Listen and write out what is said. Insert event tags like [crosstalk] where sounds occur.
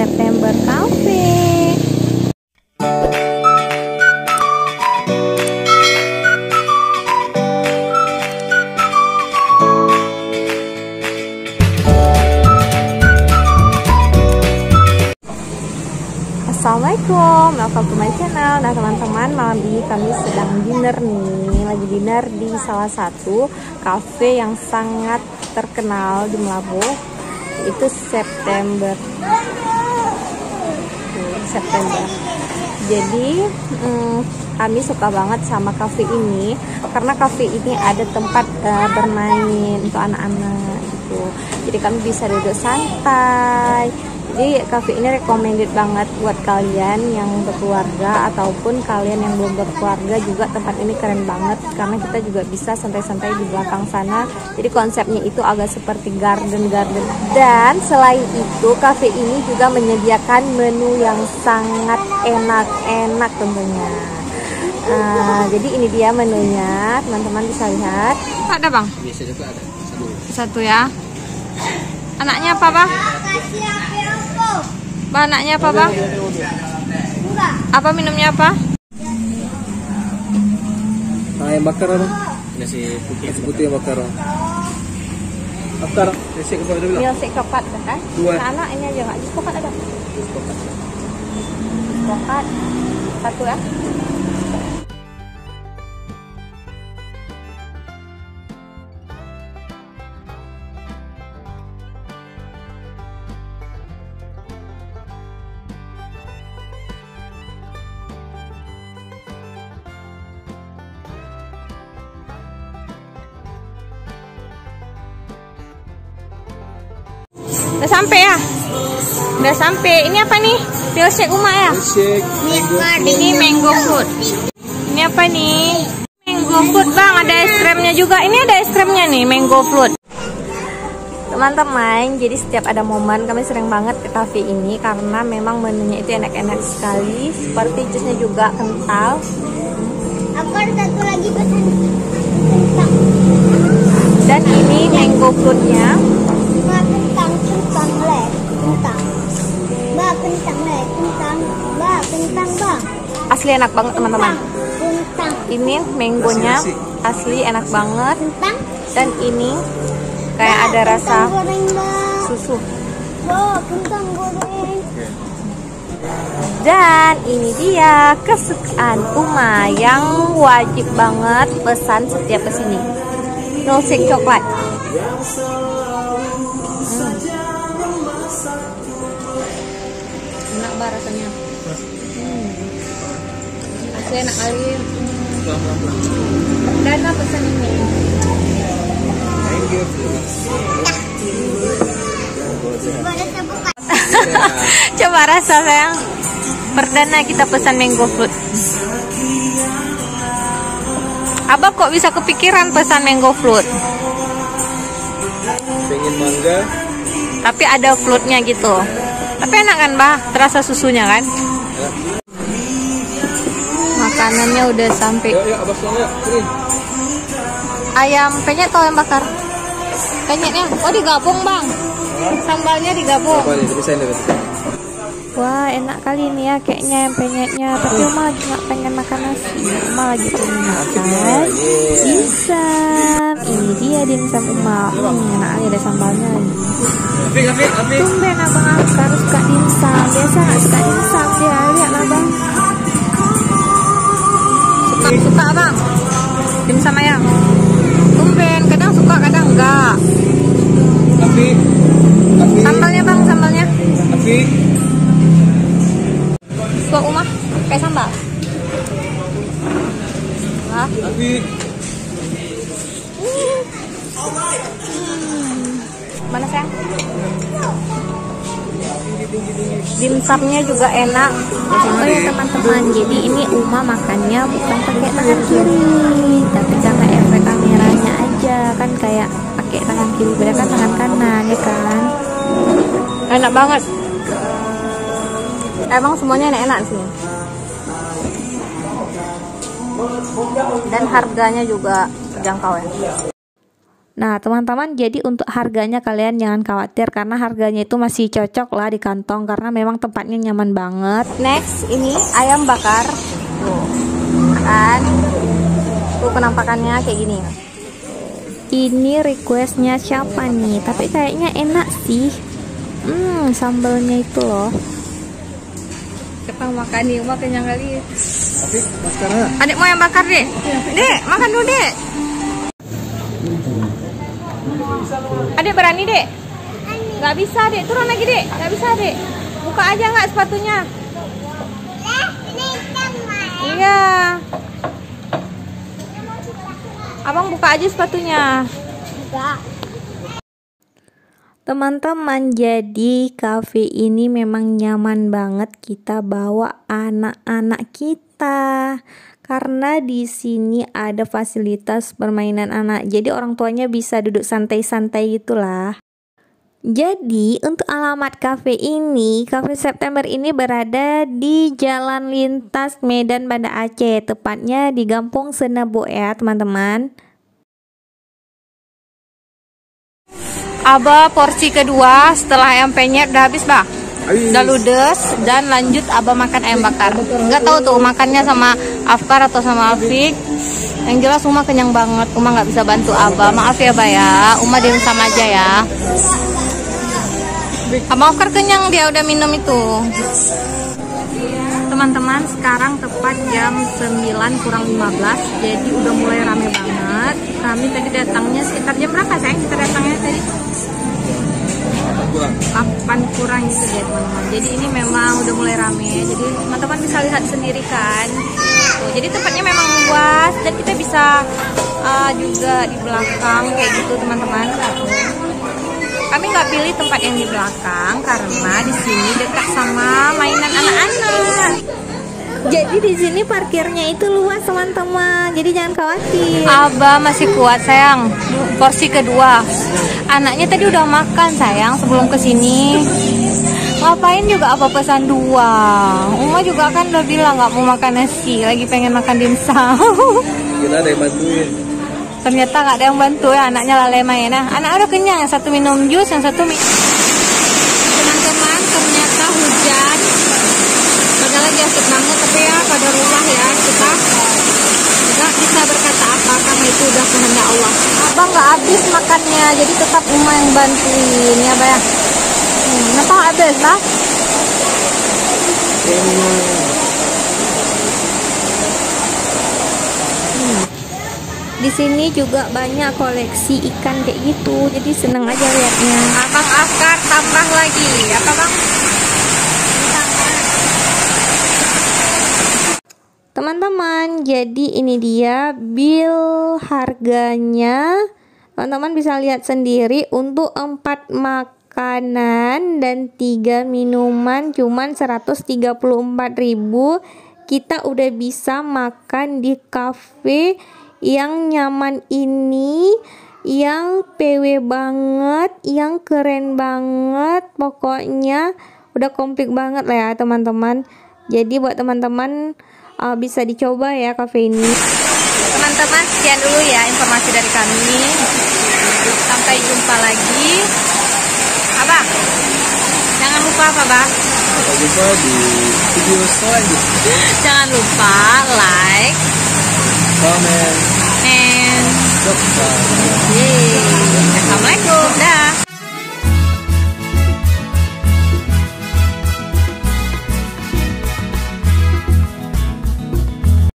September Cafe. Assalamualaikum, welcome to my channel Nah teman-teman, malam ini kami sedang dinner nih Lagi dinner di salah satu cafe yang sangat terkenal di Melabu Itu September September. Jadi hmm, kami suka banget sama cafe ini Karena cafe ini ada tempat uh, bermain untuk anak-anak gitu. Jadi kami bisa duduk santai jadi cafe ini recommended banget buat kalian yang berkeluarga ataupun kalian yang belum berkeluarga juga. Tempat ini keren banget karena kita juga bisa santai-santai di belakang sana. Jadi konsepnya itu agak seperti garden-garden. Dan selain itu cafe ini juga menyediakan menu yang sangat enak-enak tentunya. Uh, jadi ini dia menunya. Teman-teman bisa lihat. Ada bang? Biasa juga ada. Satu. Satu ya anaknya apa bang Bah, anaknya apa, Bang? Apa minumnya apa? Nah, yang bakar apa? Nasi putih. Nasi putih yang bakar. Bakar. Nasi kepat ada bilang? Nasi kepat kan? Dua. Nah, anak ini aja nggak? Jus kepat ada? Kepat. Satu ya? Udah sampai ya? Udah sampai. Ini apa nih? Milkshake Uma ya? Milkshake. Ini mango fruit. Ini apa nih? Mango fruit bang, ada es krimnya juga. Ini ada es krimnya nih, mango fruit. Teman-teman, jadi setiap ada momen kami sering banget ke cafe ini karena memang menunya itu enak-enak sekali. Seperti jusnya juga kental. Aku ada satu lagi pesan. Dan ini mango fruitnya. Kentang kentang. Mbak kentang bang. Asli enak banget teman-teman. Ini mangonya asli enak banget. kentang. Dan ini kayak ada rasa goreng susu. Kentang goreng. Dan ini dia kesukaan Uma yang wajib banget pesan setiap ke sini. Milkshake coklat. Enak kali. Dana pesan ini. [laughs] Coba rasa sayang. Perdana kita pesan mango fruit. Abah kok bisa kepikiran pesan mango fruit? Pengen mangga. Tapi ada fruitnya gitu. Tapi enak kan, Bah? Terasa susunya kan? Makanannya udah sampai. Ayam penyet atau ayam bakar? Penyetnya. Oh, digabung, Bang. Sambalnya digabung. Bisa. Wah enak kali ini ya kayaknya yang penyetnya. Tapi Uma lagi gak pengen makan nasi. Uma lagi pengen makan dimsum Ini dia dimsum Uma hmm, Enak kali ada sambalnya. Tumben abang Afkar suka dimsum. Biasa gak suka dimsum dia Lihat lah bang Suka, suka abang Dimsum ayam Tumben kadang suka kadang enggak Apik. Apik. Sambalnya bang sambalnya Apik. Suka Uma kayak sambal Wah Apik. Mana sayang? Dimsumnya juga enak. Oh ya teman-teman, jadi ini Uma makannya bukan pakai tangan kiri, tapi karena efek kameranya aja kan kayak pakai tangan kiri, beda kan tangan kanan ya kan. Enak banget. Emang semuanya enak-enak sih. Dan harganya juga terjangkau ya. Nah, teman-teman, jadi untuk harganya kalian jangan khawatir karena harganya itu masih cocok lah di kantong karena memang tempatnya nyaman banget. Next, ini ayam bakar. Tuh. Kan? Tuh penampakannya kayak gini. Ini requestnya siapa nih? Tapi kayaknya enak sih. Hmm, sambalnya itu loh. Kita makan nih, Uma kenyang kali. Adik mau yang bakar deh. Dek, makan dulu dek. Adik berani dek? Gak bisa dek, turun lagi dek. Gak bisa dek. Buka aja nggak sepatunya? Iya. Abang buka aja sepatunya. Teman-teman, jadi cafe ini memang nyaman banget kita bawa anak-anak kita. Karena di sini ada fasilitas permainan anak. Jadi orang tuanya bisa duduk santai-santai gitulah. Jadi untuk alamat cafe ini, Cafe September ini berada di Jalan Lintas Medan Banda Aceh, tepatnya di Gampung Senebo ya, teman-teman. Aba porsi kedua setelah ayam penyet udah habis bah udah ludes dan lanjut Aba makan ayam bakar. Nggak tahu tuh makannya sama Afkar atau sama Afik yang jelas Uma kenyang banget. Uma nggak bisa bantu Aba maaf ya Ba ya. Uma diam sama aja ya. Abang Afkar kenyang dia udah minum itu. Teman-teman sekarang tepat jam 9 kurang 15 jadi udah mulai rame banget. Kami tadi datangnya sekitar jam berapa sayang? Kita datangnya tadi Kurang. 8 kurang gitu ya teman-teman. Jadi ini memang udah mulai rame. Jadi teman-teman bisa lihat sendiri kan. Tuh, jadi tempatnya memang luas dan kita bisa uh, juga di belakang kayak gitu teman-teman. Kami nggak pilih tempat yang di belakang karena di sini dekat sama mainan anak-anak. Jadi di sini parkirnya itu luas teman-teman. Jadi jangan khawatir. Abah masih kuat sayang. Porsi kedua anaknya tadi udah makan sayang sebelum ke sini ngapain juga apa pesan dua? Uma juga kan udah bilang nggak mau makan nasi lagi pengen makan dimsum Kira ada yang bantuin. ternyata nggak ada yang bantu ya anaknya lalai main. Nah anak udah kenyang yang satu minum jus yang satu minum teman-teman ternyata hujan. Padahal lagi asik banget tapi ya pada rumah ya kita nggak bisa berkata apa karena itu udah kehendak Allah abang nggak habis makannya jadi tetap Uma yang bantuin ya Bah ya hmm, kenapa habis lah Di sini juga banyak koleksi ikan kayak gitu, jadi seneng aja liatnya. Abang Afkar tambah lagi, apa bang? Teman-teman, jadi ini dia bill harganya. Teman-teman bisa lihat sendiri untuk empat makanan dan tiga minuman cuman 134.000 kita udah bisa makan di cafe yang nyaman ini yang PW banget yang keren banget pokoknya udah komplit banget lah ya teman-teman jadi buat teman-teman uh, bisa dicoba ya cafe ini teman-teman sekian dulu ya informasi dari kami sampai jumpa lagi abang jangan lupa apa bang Sampai jumpa di video selanjutnya. jangan lupa like Comment, and subscribe. Yeay.